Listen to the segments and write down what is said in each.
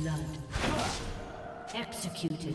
Blood. Executed.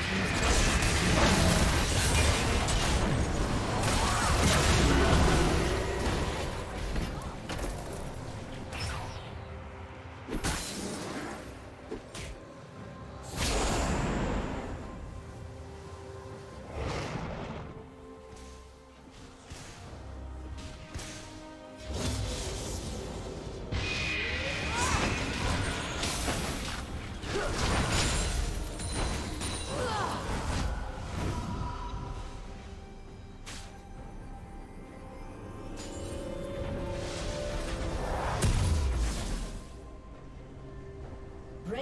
Thank you.